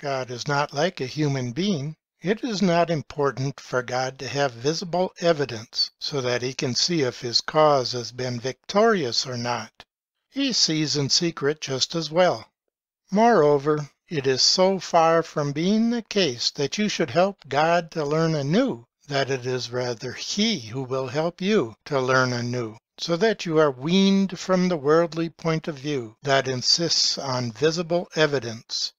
God is not like a human being. It is not important for God to have visible evidence, so that he can see if his cause has been victorious or not. He sees in secret just as well. Moreover, it is so far from being the case that you should help God to learn anew, that it is rather he who will help you to learn anew, so that you are weaned from the worldly point of view that insists on visible evidence.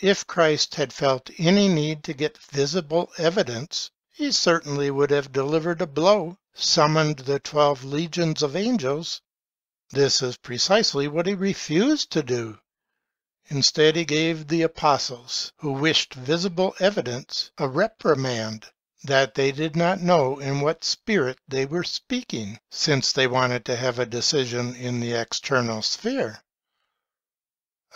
If Christ had felt any need to get visible evidence, he certainly would have delivered a blow, summoned the twelve legions of angels. This is precisely what he refused to do. Instead, he gave the apostles, who wished visible evidence, a reprimand that they did not know in what spirit they were speaking, since they wanted to have a decision in the external sphere.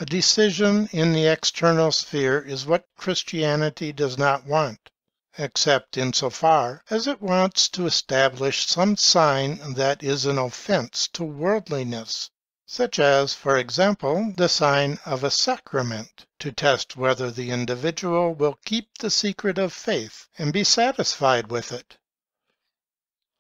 A decision in the external sphere is what Christianity does not want, except in so far as it wants to establish some sign that is an offense to worldliness such as, for example, the sign of a sacrament, to test whether the individual will keep the secret of faith and be satisfied with it.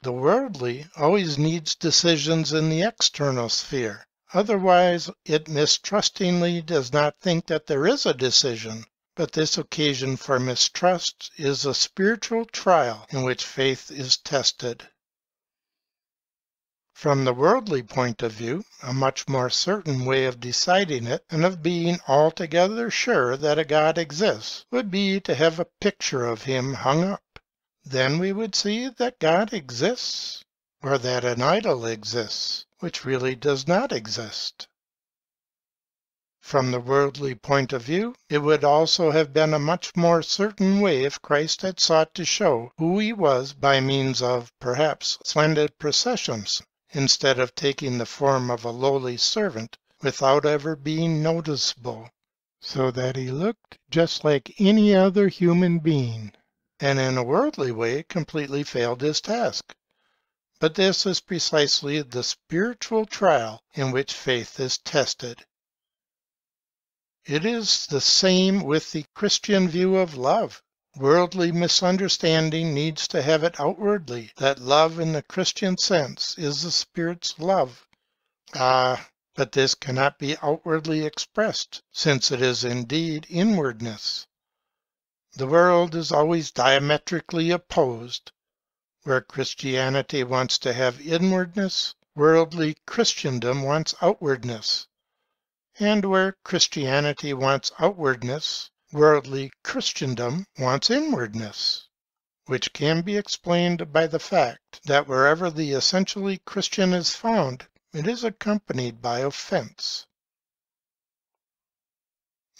The worldly always needs decisions in the external sphere, otherwise it mistrustingly does not think that there is a decision. But this occasion for mistrust is a spiritual trial in which faith is tested. From the worldly point of view, a much more certain way of deciding it and of being altogether sure that a God exists would be to have a picture of him hung up. Then we would see that God exists, or that an idol exists, which really does not exist. From the worldly point of view, it would also have been a much more certain way if Christ had sought to show who he was by means of, perhaps, splendid processions instead of taking the form of a lowly servant without ever being noticeable, so that he looked just like any other human being, and in a worldly way completely failed his task. But this is precisely the spiritual trial in which faith is tested. It is the same with the Christian view of love. Worldly misunderstanding needs to have it outwardly that love in the Christian sense is the Spirit's love. Ah, but this cannot be outwardly expressed, since it is indeed inwardness. The world is always diametrically opposed. Where Christianity wants to have inwardness, worldly Christendom wants outwardness. And where Christianity wants outwardness, worldly Christendom wants inwardness, which can be explained by the fact that wherever the essentially Christian is found, it is accompanied by offense.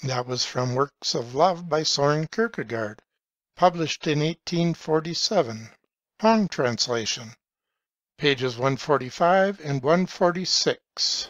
That was from Works of Love by Soren Kierkegaard, published in 1847, Hong translation, pages 145 and 146.